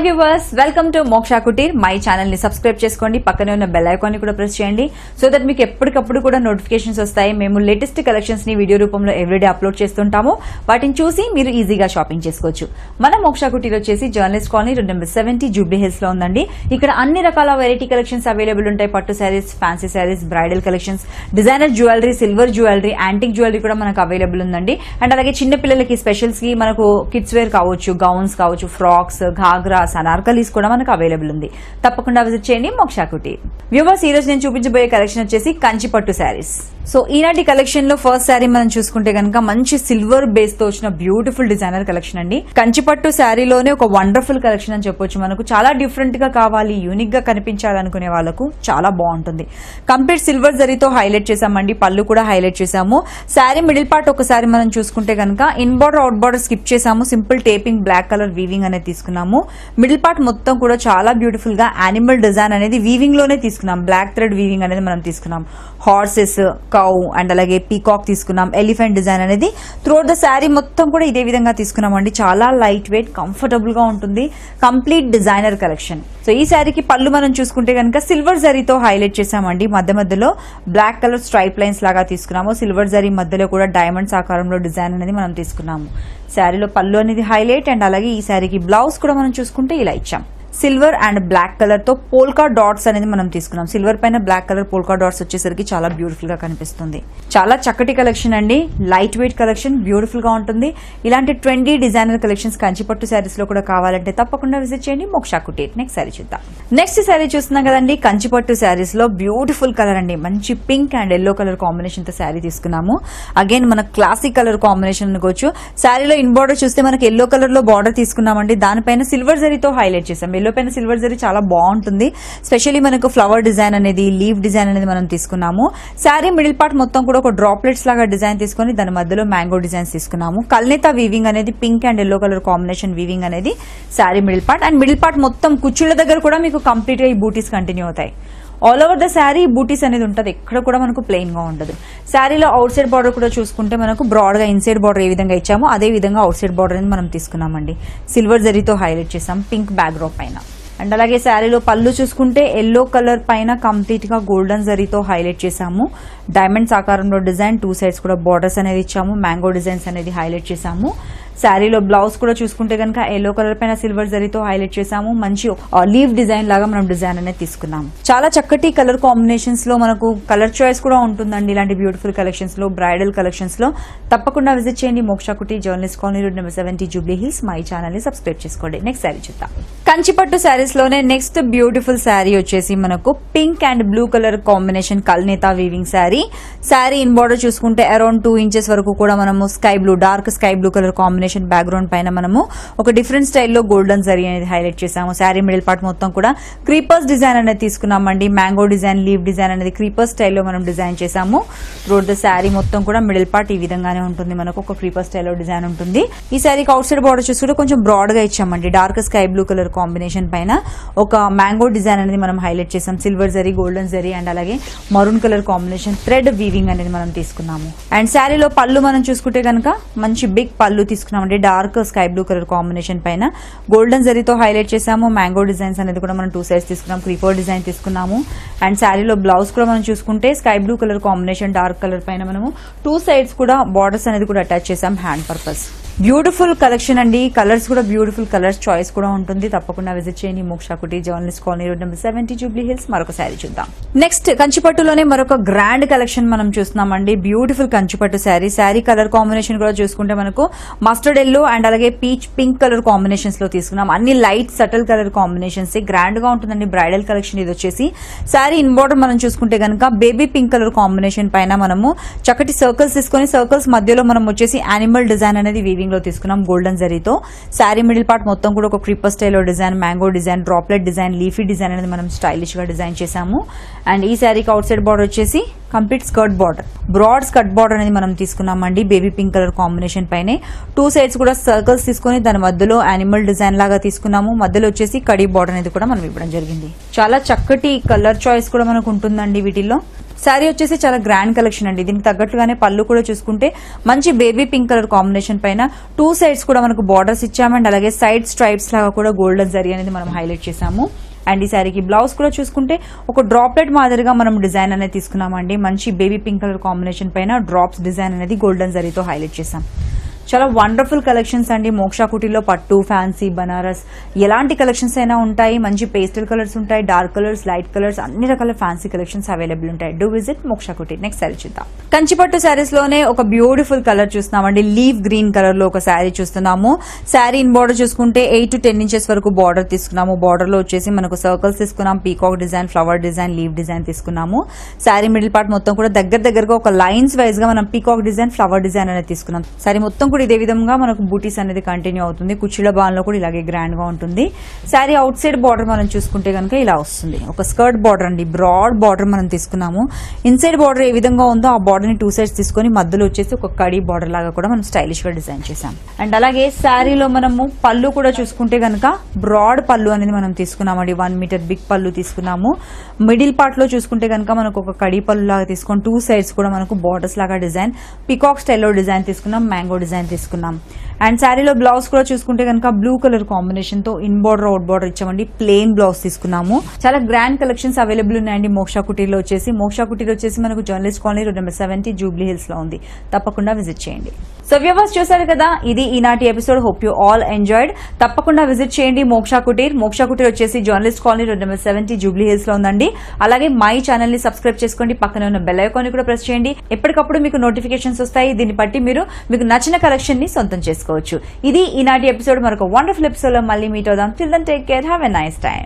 Hi viewers welcome to Moksha Kutir my ఛానల్ని subscribe చేసుకోండి. పక్కనే ఉన్న బెల్ ఐకాన్ని కూడా ప్రెస్ చేయండి. సో దట్ మీకు ఎప్పటికప్పుడు కూడా నోటిఫికేషన్స్ వస్తాయి. మేము లేటెస్ట్ కలెక్షన్స్ని వీడియో రూపంలో ఎవ్రీడే అప్లోడ్ చేస్తుంటాము. వాటిని చూసి మీరు ఈజీగా షాపింగ్ చేసుకోవచ్చు. మన మోక్షా కుటీర్ వచ్చేసి జర్నలిస్ట్ కాలనీ రెండు నెంబర్ సెవెంటీ జూబ్లీ హిల్స్లో ఉందండి. ఇక్కడ అన్ని రకాల వెరైటీ కలెక్షన్స్ అవైలబుల్ ఉంటాయి. పట్టు saris fancy saris bridal collections designer jewellery silver jewellery antique jewellery కూడా మనకు అవైలబుల్ ఉందండి. అండ్ అలాగే చిన్న పిల్లలకి స్పెషల్స్కి మనకు కిడ్స్ వేర్ కావచ్చు గౌన్స్ కావచ్చు ఫ్రాక్స్ ఘాగ్రాస్ అనార్కలీస్ కూడా మనకు అవైలబుల్ ఉంది. తప్పకుండా విజిట్ చేయండి మోక్షాకుటి వ్యూవర్స్ ఈ రోజు నేను చూపించబోయే కలెక్షన్ వచ్చేసి కంచి పట్టు శారీస్. సో ఈనాటి కలెక్షన్లో ఫస్ట్ శారీ మనం చూసుకుంటే కనుక మంచి సిల్వర్ బేస్తో వచ్చిన బ్యూటిఫుల్ డిజైనర్ కలెక్షన్ అండి. కంచిపట్టు శారీలోనే ఒక వండర్ఫుల్ కలెక్షన్ అని చెప్పొచ్చు మనకు. చాలా డిఫరెంట్గా కావాలి యూనిక్గా కనిపించాలనుకునే వాళ్ళకు చాలా బాగుంటుంది. కంప్లీట్ సిల్వర్ జరీతో హైలైట్ చేసామండి పళ్ళు కూడా హైలైట్ చేసాము శారీ మిడిల్ పార్ట్ ఒకసారి మనం చూసుకుంటే కనుక in border out border skip చేసాము simple taping black colour weaving అనేది తీసుకున్నాము. మిడిల్ పార్ట్ మొత్తం కూడా చాలా బ్యూటిఫుల్గా యానిమల్ డిజైన్ అనేది వీవింగ్లోనే తీసుకున్నాం. బ్లాక్ థ్రెడ్ వీవింగ్ అనేది మనం తీసుకున్నాం. హార్సెస్ కౌ అండ్ అలాగే పీకాక్ తీసుకున్నాం. ఎలిఫెంట్ డిజైన్ అనేది త్రూఅవుట్ ద శారీ మొత్తం కూడా ఇదే విధంగా తీసుకున్నామండి. చాలా లైట్ వెయిట్ కంఫర్టబుల్గా ఉంటుంది. కంప్లీట్ డిజైనర్ కలెక్షన్ సో ఈ శారీకి పళ్ళు మనం చూసుకుంటే కనుక సిల్వర్ జరీతో హైలైట్ చేసామండి మధ్య మధ్యలో బ్లాక్ కలర్ స్ట్రైప్ లైన్స్ లాగా తీసుకున్నాము. సిల్వర్ జరీ మధ్యలో కూడా డైమండ్స్ ఆకారంలో డిజైన్ అనేది మనం తీసుకున్నాము. శారీలో పళ్ళు అనేది హైలైట్ అండ్ అలాగే ఈ శారీకి బ్లౌజ్ కూడా మనం చూసుకుంటే ఇలా ఇచ్చాం. సిల్వర్ అండ్ బ్లాక్ కలర్తో పోల్కా డాట్స్ అనేది మనం తీసుకున్నాం. సిల్వర్ పైన బ్లాక్ కలర్ పోల్కా డాట్స్ వచ్చేసరికి చాలా బ్యూటిఫుల్గా కనిపిస్తుంది. చాలా చక్కటి కలెక్షన్ అండి. లైట్ వెయిట్ కలెక్షన్ బ్యూటిఫుల్గా ఉంటుంది. ఇలాంటి ట్వంటీ డిజైనర్ కలెక్షన్స్ కంచిపట్టు శారీస్లో కూడా కావాలంటే తప్పకుండా విజిట్ చేయండి. మోక్షా కుటీర్ నెక్స్ట్ శారీ చూద్దాం. నెక్స్ట్ శారీ చూస్తున్నాం కదండి. కంచిపట్టు శారీస్లో బ్యూటిఫుల్ కలర్ అండి. మంచి పింక్ అండ్ ఎల్లో కలర్ కాంబినేషన్తో శారీ తీసుకున్నాము. అగైన్ మన క్లాసిక్ కలర్ కాంబినేషన్ అనుకోవచ్చు శారీలో ఇన్ బార్డర్ చూస్తే మనకి ఎల్లో కలర్లో బార్డర్ తీసుకున్నామండి. దానిపైన సిల్వర్ జరీతో హైలైట్ చేసాం ఎల్లో పెన్ సిల్వర్ జరీ చాలా బాగుంటుంది స్పెషల్లీ మనకు ఫ్లవర్ డిజైన్ అనేది లీవ్ డిజైన్ అనేది మనం తీసుకున్నాము శారీ మిడిల్ పార్ట్ మొత్తం కూడా ఒక డ్రాప్లెట్స్ లాగా డిజైన్ తీసుకొని దాని మధ్యలో మ్యాంగో డిజైన్స్ తీసుకున్నాము కల్నేత వీవింగ్ అనేది pink and yellow colour combination weaving అనేది sari middle part and middle part మొత్తం కుచ్చుళ్ళ దగ్గర కూడా మీకు కంప్లీట్గా ఈ బూటీస్ కంటిన్యూ అవుతాయి all over the sari bootis అనేది ఉంటుంది. ఎక్కడ కూడా మనకు ప్లెయిన్గా ఉండదు. శారీలో అవుట్ సైడ్ బార్డర్ కూడా చూసుకుంటే మనకు బ్రాడ్గా ఇన్సైడ్ బార్డర్ ఏ విధంగా ఇచ్చామో అదే విధంగా అవుట్ సైడ్ బార్డర్ అనేది మనం తీసుకున్నామండి. సిల్వర్ జరీతో హైలైట్ చేసాం పింక్ బ్యాక్ పైన. అండ్ అలాగే శారీలో పళ్ళు చూసుకుంటే ఎల్లో కలర్ పైన కంప్లీట్గా గోల్డెన్ జరీతో హైలైట్ చేసాము డైమండ్స్ ఆకారంలో డిజైన్ టూ సైడ్స్ కూడా బార్డర్స్ అనేది ఇచ్చాము. మ్యాంగో డిజైన్స్ అనేది హైలైట్ చేసాము శారీలో బ్లౌజ్ కూడా చూసుకుంటే కనుక ఎల్లో కలర్ పైన సిల్వర్ జరీతో హైలైట్ చేసాము మంచి లీవ్ డిజైన్ లాగా మనం డిజైన్ అనేది తీసుకున్నాం చాలా చక్కటి కలర్ కాంబినేషన్స్లో మనకు కలర్ చాయిస్ కూడా ఉంటుందండి ఇలాంటి బ్యూటిఫుల్ కలెక్షన్స్లో బ్రైడల్ కలెక్షన్స్లో. తప్పకుండా విజిట్ చేయండి. Moksha Kutir Journalist Colony road number seventy Jubilee Hills my ఛానల్ని సబ్స్క్రైబ్ చేసుకోండి. నెక్స్ట్ శారీ చూద్దాం. కంచిపట్టు శారీస్లోనే నెక్స్ట్ బ్యూటిఫుల్ శారీ వచ్చేసి మనకు pink and blue colour combination కల్నేత weaving sari sari in border చూసుకుంటే అరౌండ్ టూ ఇంచెస్ వరకు కూడా మనము sky blue dark sky blue colour combination background పైన మనము ఒక డిఫరెంట్ స్టైల్లో గోల్డెన్ జరీ అనేది హైలైట్ చేసాము. శారీ మిడిల్ పార్ట్ మొత్తం కూడా క్రీపర్స్ డిజైన్ అనేది తీసుకున్నామండి. మ్యాంగో డిజైన్ లీవ్ డిజైన్ అనేది క్రీపర్ స్టైల్లో మనం డిజైన్ చేసాము. రోడ్ ద శారీ మొత్తం కూడా మిడిల్ పార్ట్ ఈ విధంగానే ఉంటుంది. మనకు ఒక క్రీపర్ స్టైల్లో డిజైన్ ఉంటుంది. ఈ శారీకి అవుట్ సైడ్ బార్డర్ చూసుకుంటే కొంచెం బ్రాడ్గా ఇచ్చామండి. Dark sky blue colour combination పైన ఒక మ్యాంగో డిజైన్ అనేది మనం హైలైట్ చేసాం. Silver zari golden zari and అలాగే maroon colour combination thread weaving అనేది మనం తీసుకున్నాము. అండ్ శారీలో పళ్ళు మనం చూసుకుంటే కనుక మంచి బిగ్ పళ్ళు తీసుకున్నాం తీసుకున్నామండి dark sky blue colour combination పైన గోల్డెన్ జరీతో హైలైట్ చేసాము మ్యాంగో డిజైన్స్ అనేది కూడా మనం టూ సైడ్స్ తీసుకున్నాం క్రీపర్ డిజైన్ తీసుకున్నాము. అండ్ శారీలో బ్లౌజ్ కూడా మనం చూసుకుంటే sky blue colour combination dark colour పైన మనము టూ సైడ్స్ కూడా బార్డర్స్ అనేది కూడా అటాచ్ చేసాం హ్యాండ్ పర్పస్. బ్యూటిఫుల్ కలెక్షన్ అండి. కలర్స్ కూడా బ్యూటిఫుల్ కలర్స్ చాయిస్ కూడా ఉంటుంది. తప్పకుండా విజిట్ చేయండి. Moksha Kutir Journalist Colony road number seventy Jubilee Hills. మరొక శారీ చూద్దాం. నెక్స్ట్ కంచిపట్టులోనే మరొక గ్రాండ్ కలెక్షన్ మనం చూస్తున్నామండి. బ్యూటిఫుల్ కంచిపట్టు శారీ. శారీ కలర్ కాంబినేషన్ కూడా చూసుకుంటే మనకు మస్టర్డ్ ఎల్లో అండ్ అలాగే పీచ్ పింక్ కలర్ కాంబినేషన్స్లో తీసుకున్నాం. అన్ని లైట్ సటల్ కలర్ కాంబినేషన్స్. గ్రాండ్గా ఉంటుందండి బ్రైడల్ కలెక్షన్ ఇది వచ్చేసి. శారీ ఇన్బోర్డర్ మనం చూసుకుంటే కనుక బేబీ పింక్ కలర్ కాంబినేషన్ పైన మనము చక్కటి సర్కిల్స్ తీసుకొని సర్కిల్స్ మధ్యలో మనం వచ్చేసి యానిమల్ డిజైన్ అనేది వీవింగ్ లో తీసుకున్నాం గోల్డెన్ జరీతో. శారీ మిడిల్ పార్ట్ మొత్తం కూడా ఒక క్రీపర్ స్టైల్లో design mango design droplet design leafy design అనేది మనం స్టైలిష్గా డిజైన్ చేసాము అండ్ ఈ శారీకి అవుట్ సైడ్ బార్డర్ వచ్చేసి complete skirt border broad skirt border అనేది మనం తీసుకున్నామండి బేబీ పింక్ కలర్ కాంబినేషన్ పైనే. టూ సైడ్స్ కూడా సర్కిల్స్ తీసుకొని దాని మధ్యలో యానిమల్ డిజైన్ లాగా తీసుకున్నాము. మధ్యలో వచ్చేసి కడీ బార్డర్ అనేది కూడా మనం ఇవ్వడం జరిగింది. చాలా చక్కటి కలర్ చాయిస్ కూడా మనకు ఉంటుందండి వీటిల్లో. శారీ వచ్చేసి చాలా గ్రాండ్ కలెక్షన్ అండి. దీనికి తగ్గట్టుగానే పళ్ళు కూడా చూసుకుంటే మంచి బేబీ పింక్ కలర్ కాంబినేషన్ పైన టూ సైడ్స్ కూడా మనకు బార్డర్స్ ఇచ్చామండి అలాగే సైడ్ స్ట్రైప్స్ లాగా కూడా గోల్డెన్ జరీ అనేది మనం హైలైట్ చేసాము అండ్ ఈ శారీకి బ్లౌజ్ కూడా చూసుకుంటే ఒక డ్రాప్లెట్ మాదిరిగా మనం డిజైన్ అనేది తీసుకున్నామండి. మంచి బేబీ పింక్ కలర్ కాంబినేషన్ పైన డ్రాప్స్ డిజైన్ అనేది గోల్డెన్ జరీతో హైలైట్ చేసాం చాలా వండర్ఫుల్ కలెక్షన్స్ అండి. మోక్షా కుటీలో పట్టు ఫ్యాన్సీ బనారస్. ఎలాంటి కలెక్షన్స్ అయినా ఉంటాయి. మంచి పేస్టల్ కలర్స్ ఉంటాయి డార్క్ కలర్స్ లైట్ కలర్స్ అన్ని రకాల ఫ్యాన్సీ కలెక్షన్స్ అవైలబుల్ ఉంటాయి. Do visit Moksha Kuti. Next sari చూద్దాం. కంచిపట్టు శారీస్లోనే ఒక బ్యూటిఫుల్ కలర్ చూస్తున్నామండి. లీవ్ గ్రీన్ కలర్లో ఒక శారీ చూస్తున్నాము. శారీ ఇన్ బార్డర్ చూసుకుంటే ఎయిట్ టు టెన్ ఇంచెస్ వరకు బార్డర్ తీసుకున్నాము. బార్డర్లో వచ్చేసి మనకు సర్కిల్స్ తీసుకున్నాం. Peacock design flower design leaf design తీసుకున్నాము. శారీ మిడిల్ పార్ట్ మొత్తం కూడా దగ్గర దగ్గరగా ఒక లైన్స్ వైజ్గా మనం పీకాక్ డిజైన్ ఫ్లవర్ డిజైన్ అనేది తీసుకున్నాం. శారీ మొత్తం కూడా ఇదే విధంగా మనకు బూటీస్ అనేది కంటిన్యూ అవుతుంది. కుచ్చిళ్ళ బాన్లో కూడా ఇలాగే గ్రాండ్గా ఉంటుంది. శారీ అవుట్ సైడ్ బార్డర్ మనం చూసుకుంటే కనుక ఇలా వస్తుంది. ఒక స్కర్ట్ బార్డర్ అండి. బ్రాడ్ బార్డర్ మనం తీసుకున్నాము. ఇన్సైడ్ బార్డర్ ఏ విధంగా ఉందో ఆ బార్డర్ని టూ సైడ్స్ తీసుకొని మధ్యలో వచ్చేసి ఒక కడీ బార్డర్ లాగా కూడా మనం స్టైలిష్గా డిజైన్ చేసాం అండ్ అలాగే శారీలో మనము పళ్ళు కూడా చూసుకుంటే కనుక బ్రాడ్ పళ్ళు అనేది మనం తీసుకున్నామండి. వన్ మీటర్ బిగ్ పళ్ళు తీసుకున్నాము. మిడిల్ పార్ట్లో చూసుకుంటే కనుక మనకు ఒక కడీ పళ్ళు లాగా తీసుకొని టూ సైడ్స్ కూడా మనకు బార్డర్స్ లాగా డిజైన్ పికాక్ స్టైల్లో డిజైన్ తీసుకున్నాం మ్యాంగో డిజైన్ డిజైన్ తీసుకున్నాం. అండ్ శారీలో బ్లౌజ్ కూడా చూసుకుంటే కనుక బ్లూ కలర్ కాంబినేషన్తో ఇన్ బార్డర్ అవుట్ బార్డర్ ఇచ్చామండి. ప్లెయిన్ బ్లౌజ్ తీసుకున్నాము. చాలా గ్రాండ్ కలెక్షన్స్ అవైలబుల్ ఉన్నాయండి మోక్షా కుటీలో వచ్చేసి. మోక్షా కుటీలో వచ్చేసి మనకు journalist colony road number seventy Jubilee హిల్స్లో ఉంది. తప్పకుండా విజిట్ చేయండి. సో వ్యూవర్స్ చూసారు కదా ఇది ఈనాటి episode hope you all enjoyed తప్పకుండా విజిట్ చేయండి మోక్షా కుటీర్. మోక్షా కుటీర్ వచ్చేసి journalist colony road number seventy Jubilee హిల్స్లో ఉందండి. అలాగే మై ఛానల్ని సబ్స్క్రైబ్ చేసుకోండి. పక్కన ఉన్న బెల్ ఐకాన్ కూడా ప్రెస్ చేయండి. ఎప్పటికప్పుడు మీకు నోటిఫికేషన్స్ వస్తాయి. దీన్ని బట్టి మీరు మీకు నచ్చిన కలెక్షన్ని సొంతం చేసుకోవచ్చు. ఇది ఈనాటి ఎపిసోడ్. మరొక వండర్ఫుల్ ఎపిసోడ్లో మళ్ళీ మీట్ అవుదాం. Till then take care have a nice time